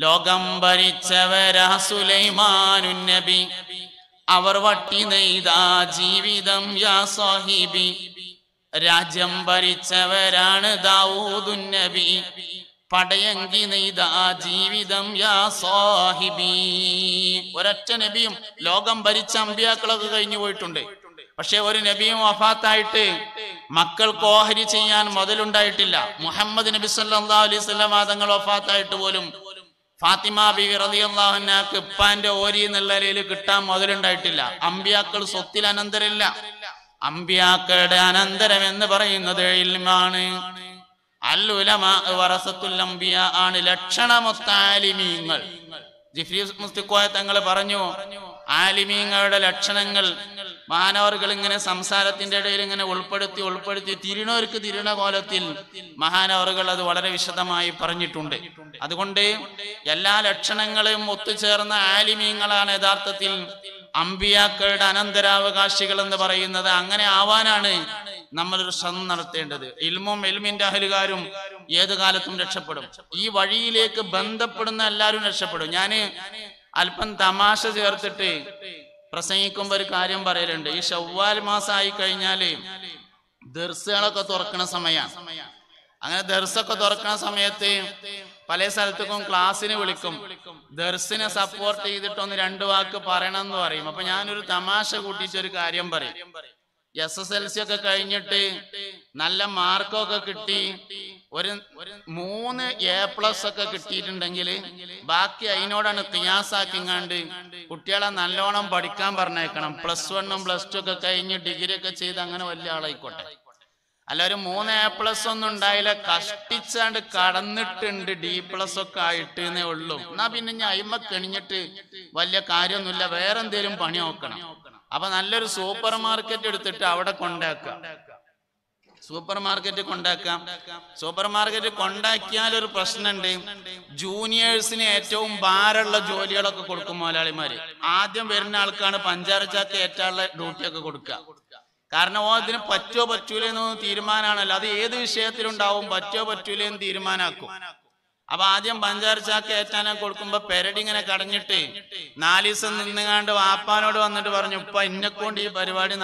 ലോകം ഭരിച്ചവരാ സുലൈമാനു നബി. അവർ വട്ടി നെയ്ത ജീവിതം യാ സാഹിബി. രാജ്യം ഭരിച്ചവരാണ് ദാവൂദു നബി. പടയങ്കി നെയ്ത ജീവിതം യാ സാഹിബി. ഒരൊറ്റ നബിയും ലോകം ഭരിച്ച അമ്പിയാക്കളൊക്കെ കഴിഞ്ഞു പോയിട്ടുണ്ട്. പക്ഷെ ഒരു നബിയും വഫാത്തായിട്ട് മക്കൾക്ക് ഓഹരി ചെയ്യാൻ മുതലുണ്ടായിട്ടില്ല. മുഹമ്മദ് നബി സല്ലാ അലൈഹി വസല്ലം തങ്ങൾ വഫാത്തായിട്ട് പോലും ഫാത്തിമ ബിവി റളിയല്ലാഹു അൻഹാക്ക് ഇപ്പാന്റെ ഓരി എന്നുള്ള നിലയിൽ കിട്ടാൻ മുതലുണ്ടായിട്ടില്ല. അമ്പിയാക്കൾ സ്വത്തിൽ അനന്തരമില്ല. അമ്പിയാക്കളുടെ അനന്തരം എന്ന് പറയുന്നത് ഇൽമാണ്. അംബിയ ആണ് ലക്ഷണമൊത്താലിമീങ്ങൾ ജിഫ്രി മുസ്തിക്കോയ തങ്ങൾ പറഞ്ഞു ആലിമീങ്ങളുടെ ലക്ഷണങ്ങൾ മാനവർകൾ ഇങ്ങനെ സംസാരത്തിന്റെ ഇടയിൽ ഇങ്ങനെ ഉൾപ്പെടുത്തി ഉൾപ്പെടുത്തി തിരുണവർക്ക് തിരുണ കോലത്തിൽ മഹാനവറുകൾ അത് വളരെ വിശദമായി പറഞ്ഞിട്ടുണ്ട്. അതുകൊണ്ട് എല്ലാ ലക്ഷണങ്ങളും ഒത്തുചേർന്ന ആലിമീങ്ങളാണ് യഥാർത്ഥത്തിൽ അമ്പിയാക്കളുടെ അനന്തരാവകാശികൾ എന്ന് പറയുന്നത്. അങ്ങനെ ആവാനാണ് നമ്മളൊരു ശ്രമം നടത്തേണ്ടത്. ഇൽമും എൽമിന്റെ അഹലുകാരും ഏത് കാലത്തും രക്ഷപ്പെടും. ഈ വഴിയിലേക്ക് ബന്ധപ്പെടുന്ന എല്ലാവരും രക്ഷപ്പെടും. ഞാൻ അല്പം തമാശ ചേർത്തിട്ട് പ്രസംഗിക്കുമ്പോ ഒരു കാര്യം പറയലുണ്ട്. ഈ ഷവ്വാൽ ആയി കഴിഞ്ഞാൽ ദർസുകളൊക്കെ തുറക്കണ സമയമാണ് അങ്ങനെ ദർസൊക്കെ തുറക്കണ സമയത്ത് പല സ്ഥലത്തേക്കും ക്ലാസ്സിന് വിളിക്കും. ദർസിനെ സപ്പോർട്ട് ചെയ്തിട്ടൊന്ന് രണ്ടു വാക്ക് പറയണം എന്ന് പറയും. അപ്പൊ ഞാനൊരു തമാശ കൂട്ടിയിട്ട് ഒരു കാര്യം പറയും. എസ് എസ് എൽ സി ഒക്കെ കഴിഞ്ഞിട്ട് നല്ല മാർക്കൊക്കെ കിട്ടി. ഒരു മൂന്ന് എ പ്ലസ് ഒക്കെ കിട്ടിയിട്ടുണ്ടെങ്കിൽ ബാക്കി അതിനോടാണ് കിയാസാക്കിങ്ങാണ്ട് കുട്ടികളെ നല്ലോണം പഠിക്കാൻ പറഞ്ഞേക്കണം. പ്ലസ് വണ്ണും പ്ലസ് ടു ഒക്കെ കഴിഞ്ഞ് ഡിഗ്രി ഒക്കെ ചെയ്ത് അങ്ങനെ വലിയ ആളായിക്കോട്ടെ. അല്ല ഒരു മൂന്ന് എ പ്ലസ് ഒന്നും ഉണ്ടായില്ല. കഷ്ടിച്ചാണ്ട് കടന്നിട്ടുണ്ട് ഡി പ്ലസ് ഒക്കെ ആയിട്ട് എന്നേ ഉള്ളൂ. എന്നാ പിന്നെ ഞാൻ അയിമ കെണിഞ്ഞിട്ട് വലിയ കാര്യമൊന്നുമില്ല. വേറെന്തേലും പണി നോക്കണം. അപ്പൊ നല്ലൊരു സൂപ്പർ മാർക്കറ്റ് എടുത്തിട്ട് അവിടെ കൊണ്ടാക്കാം സൂപ്പർ മാർക്കറ്റ് കൊണ്ടാക്കാം. സൂപ്പർ മാർക്കറ്റ് കൊണ്ടാക്കിയാൽ ഒരു പ്രശ്നമുണ്ട് ജൂനിയേഴ്സിന് ഏറ്റവും ഭാരമുള്ള ജോലികളൊക്കെ കൊടുക്കും മുതലാളിമാര്. ആദ്യം വരുന്ന ആൾക്കാണ് പഞ്ചാര ചാക്ക് ഏറ്റാനുള്ള ഡ്യൂട്ടിയൊക്കെ കൊടുക്കുക. കാരണം ഓ ഇതിന് പറ്റോ പറ്റൂല എന്നൊന്നും തീരുമാനമാണല്ലോ അത് ഏത് വിഷയത്തിലുണ്ടാവും പറ്റോ പറ്റൂല എന്ന് തീരുമാനാക്കും. അപ്പൊ ആദ്യം പഞ്ചാര ചാക്ക് ഏറ്റാനെ കൊടുക്കുമ്പോ പെരടി ഇങ്ങനെ കടഞ്ഞിട്ട് നാലീസം നിന്നുകാണ്ട് വാപ്പാനോട് വന്നിട്ട് പറഞ്ഞു ഇപ്പൊ ഇന്നെക്കൊണ്ട് ഈ പരിപാടി